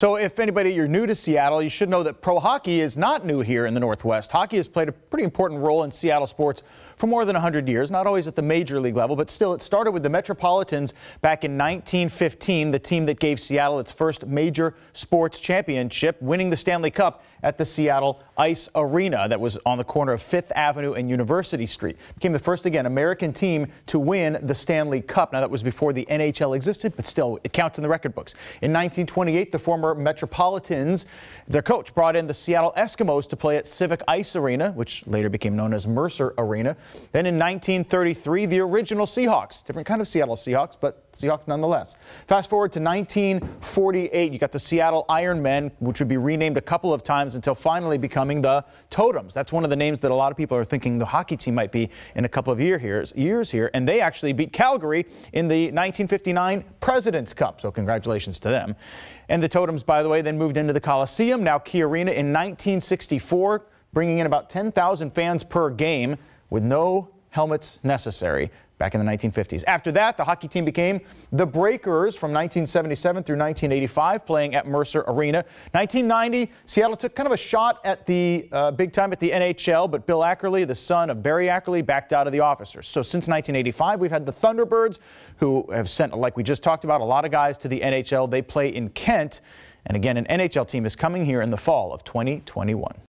So if anybody, you're new to Seattle, you should know that pro hockey is not new here in the Northwest. Hockey has played a pretty important role in Seattle sports for more than 100 years, not always at the major league level, but still it started with the Metropolitans back in 1915, the team that gave Seattle its first major sports championship, winning the Stanley Cup at the Seattle Ice Arena that was on the corner of 5th Avenue and University Street. Became the first, again, American team to win the Stanley Cup. Now, that was before the NHL existed, but still, it counts in the record books. In 1928, the former Metropolitans, their coach, brought in the Seattle Eskimos to play at Civic Ice Arena, which later became known as Mercer Arena. Then in 1933, the original Seahawks, different kind of Seattle Seahawks, but Seahawks nonetheless. Fast forward to 1948, you got the Seattle Ironmen, which would be renamed a couple of times until finally becoming the Totems. That's one of the names that a lot of people are thinking the hockey team might be in a couple of year years, years here. And they actually beat Calgary in the 1959 President's Cup. So congratulations to them. And the Totems, by the way, then moved into the Coliseum, now Key Arena in 1964, bringing in about 10,000 fans per game with no helmets necessary back in the 1950s. After that, the hockey team became the Breakers from 1977 through 1985, playing at Mercer Arena. 1990, Seattle took kind of a shot at the uh, big time at the NHL, but Bill Ackerley, the son of Barry Ackerley, backed out of the officers. So since 1985, we've had the Thunderbirds, who have sent, like we just talked about, a lot of guys to the NHL. They play in Kent. And again, an NHL team is coming here in the fall of 2021.